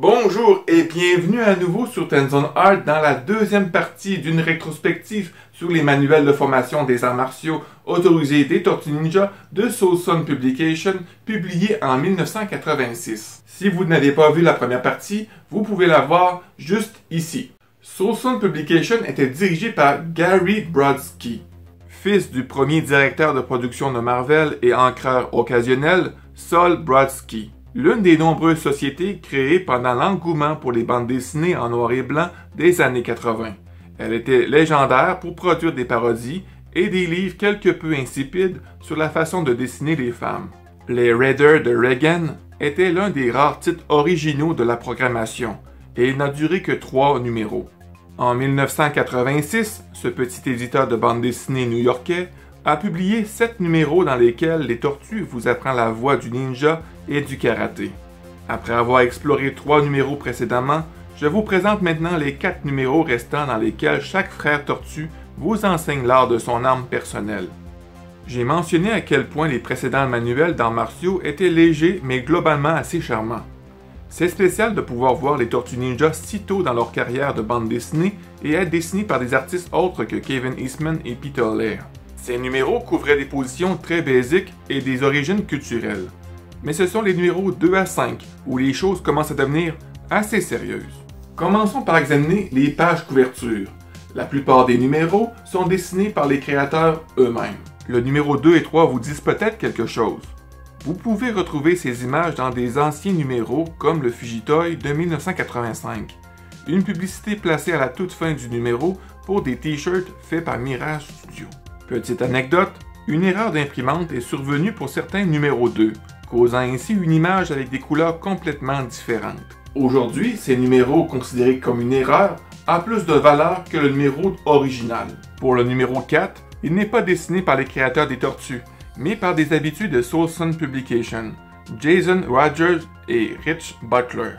Bonjour et bienvenue à nouveau sur Tenzon Art dans la deuxième partie d'une rétrospective sur les manuels de formation des arts martiaux autorisés des Tortues Ninja de Soul Sun Publication publié en 1986. Si vous n'avez pas vu la première partie, vous pouvez la voir juste ici. Soul Sun Publication était dirigé par Gary Brodsky. Fils du premier directeur de production de Marvel et encreur occasionnel, Sol Brodsky l'une des nombreuses sociétés créées pendant l'engouement pour les bandes dessinées en noir et blanc des années 80. Elle était légendaire pour produire des parodies et des livres quelque peu insipides sur la façon de dessiner les femmes. Les Raiders de Reagan étaient l'un des rares titres originaux de la programmation, et il n'a duré que trois numéros. En 1986, ce petit éditeur de bande dessinée new-yorkais a publié sept numéros dans lesquels les tortues vous apprend la voie du ninja et du karaté. Après avoir exploré trois numéros précédemment, je vous présente maintenant les quatre numéros restants dans lesquels chaque frère tortue vous enseigne l'art de son arme personnelle. J'ai mentionné à quel point les précédents manuels d'arts martiaux étaient légers mais globalement assez charmants. C'est spécial de pouvoir voir les Tortues Ninja si tôt dans leur carrière de bande dessinée et être dessinés par des artistes autres que Kevin Eastman et Peter Laird. Ces numéros couvraient des positions très basiques et des origines culturelles mais ce sont les numéros 2 à 5 où les choses commencent à devenir assez sérieuses. Commençons par examiner les pages couverture. La plupart des numéros sont dessinés par les créateurs eux-mêmes. Le numéro 2 et 3 vous disent peut-être quelque chose. Vous pouvez retrouver ces images dans des anciens numéros comme le Fujitoy de 1985, une publicité placée à la toute fin du numéro pour des t-shirts faits par Mirage Studio. Petite anecdote, une erreur d'imprimante est survenue pour certains numéros 2, causant ainsi une image avec des couleurs complètement différentes. Aujourd'hui, ces numéros considérés comme une erreur a plus de valeur que le numéro original. Pour le numéro 4, il n'est pas dessiné par les créateurs des Tortues, mais par des habitués de Soul Sun Publication, Jason Rogers et Rich Butler.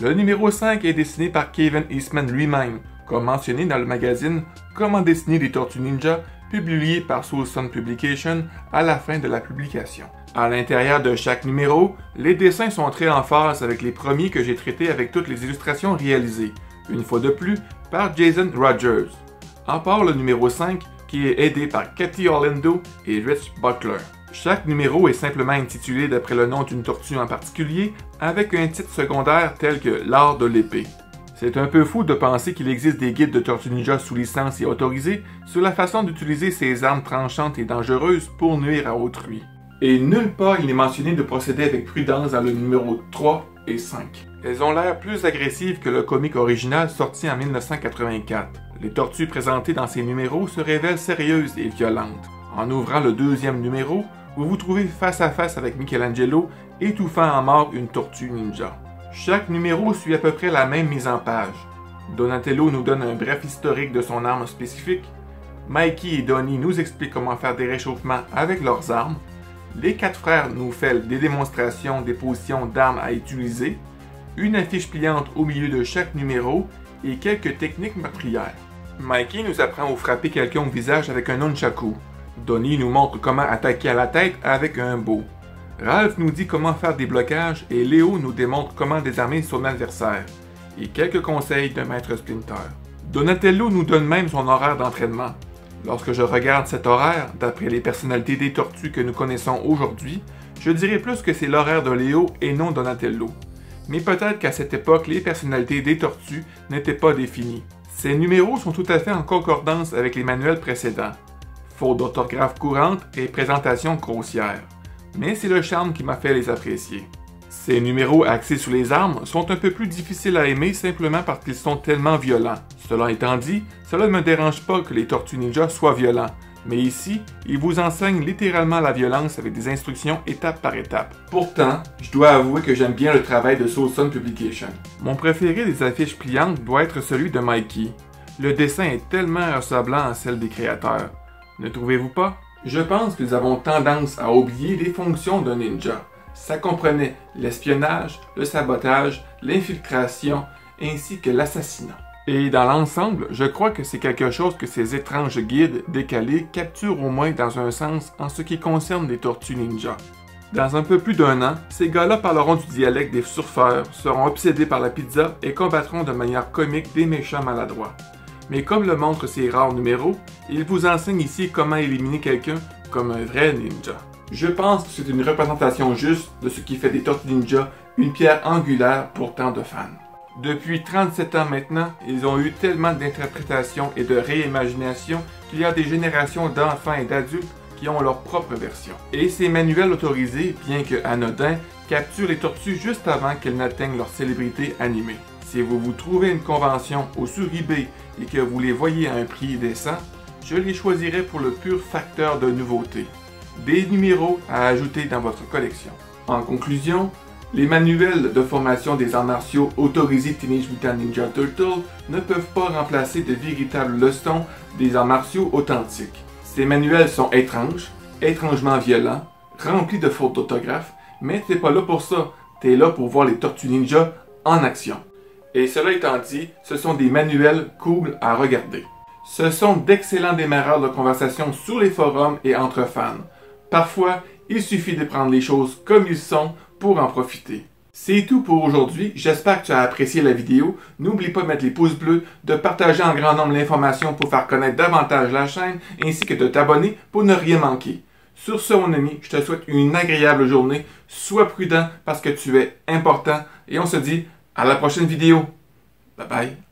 Le numéro 5 est dessiné par Kevin Eastman lui-même, comme mentionné dans le magazine Comment dessiner les Tortues Ninja, publié par Soul Sun Publication à la fin de la publication. À l'intérieur de chaque numéro, les dessins sont très en phase avec les premiers que j'ai traités avec toutes les illustrations réalisées, une fois de plus, par Jason Rogers. En part le numéro 5, qui est aidé par Cathy Orlando et Rich Butler. Chaque numéro est simplement intitulé d'après le nom d'une tortue en particulier, avec un titre secondaire tel que L'art de l'épée. C'est un peu fou de penser qu'il existe des guides de Tortue Ninja sous licence et autorisés sur la façon d'utiliser ces armes tranchantes et dangereuses pour nuire à autrui et nulle part il n'est mentionné de procéder avec prudence dans le numéro 3 et 5. Elles ont l'air plus agressives que le comique original sorti en 1984. Les tortues présentées dans ces numéros se révèlent sérieuses et violentes. En ouvrant le deuxième numéro, vous vous trouvez face à face avec Michelangelo étouffant en mort une tortue ninja. Chaque numéro suit à peu près la même mise en page. Donatello nous donne un bref historique de son arme spécifique. Mikey et Donnie nous expliquent comment faire des réchauffements avec leurs armes les quatre frères nous font des démonstrations des positions d'armes à utiliser, une affiche pliante au milieu de chaque numéro et quelques techniques meurtrières. Mikey nous apprend à frapper quelqu'un au visage avec un nunchaku. Donnie nous montre comment attaquer à la tête avec un beau. Ralph nous dit comment faire des blocages et Léo nous démontre comment désarmer son adversaire. Et quelques conseils de maître Splinter. Donatello nous donne même son horaire d'entraînement. Lorsque je regarde cet horaire, d'après les personnalités des tortues que nous connaissons aujourd'hui, je dirais plus que c'est l'horaire de Léo et non Donatello. Mais peut-être qu'à cette époque, les personnalités des tortues n'étaient pas définies. Ces numéros sont tout à fait en concordance avec les manuels précédents. Faute d'orthographe courante et présentation grossière. Mais c'est le charme qui m'a fait les apprécier. Ces numéros axés sur les armes sont un peu plus difficiles à aimer simplement parce qu'ils sont tellement violents. Cela étant dit, cela ne me dérange pas que les Tortues Ninja soient violents, mais ici, ils vous enseignent littéralement la violence avec des instructions étape par étape. Pourtant, je dois avouer que j'aime bien le travail de Soul Sun Publication. Mon préféré des affiches pliantes doit être celui de Mikey. Le dessin est tellement ressemblant à celle des créateurs. Ne trouvez-vous pas? Je pense que nous avons tendance à oublier les fonctions d'un ninja. Ça comprenait l'espionnage, le sabotage, l'infiltration ainsi que l'assassinat. Et dans l'ensemble, je crois que c'est quelque chose que ces étranges guides décalés capturent au moins dans un sens en ce qui concerne les tortues ninja. Dans un peu plus d'un an, ces gars-là parleront du dialecte des surfeurs, seront obsédés par la pizza et combattront de manière comique des méchants maladroits. Mais comme le montrent ces rares numéros, ils vous enseignent ici comment éliminer quelqu'un comme un vrai ninja. Je pense que c'est une représentation juste de ce qui fait des Tortues Ninja une pierre angulaire pour tant de fans. Depuis 37 ans maintenant, ils ont eu tellement d'interprétations et de réimagination qu'il y a des générations d'enfants et d'adultes qui ont leur propre version. Et ces manuels autorisés, bien que anodins, capturent les tortues juste avant qu'elles n'atteignent leur célébrité animée. Si vous vous trouvez une convention au sur eBay et que vous les voyez à un prix décent, je les choisirai pour le pur facteur de nouveauté. Des numéros à ajouter dans votre collection. En conclusion, les manuels de formation des arts martiaux autorisés Teenage Mutant Ninja Turtle ne peuvent pas remplacer de véritables leçons des arts martiaux authentiques. Ces manuels sont étranges, étrangement violents, remplis de fautes d'orthographe, mais t'es pas là pour ça. T'es là pour voir les Tortues Ninja en action. Et cela étant dit, ce sont des manuels cool à regarder. Ce sont d'excellents démarreurs de conversation sur les forums et entre fans. Parfois, il suffit de prendre les choses comme ils sont pour en profiter. C'est tout pour aujourd'hui. J'espère que tu as apprécié la vidéo. N'oublie pas de mettre les pouces bleus, de partager en grand nombre l'information pour faire connaître davantage la chaîne, ainsi que de t'abonner pour ne rien manquer. Sur ce, mon ami, je te souhaite une agréable journée. Sois prudent parce que tu es important et on se dit à la prochaine vidéo. Bye bye.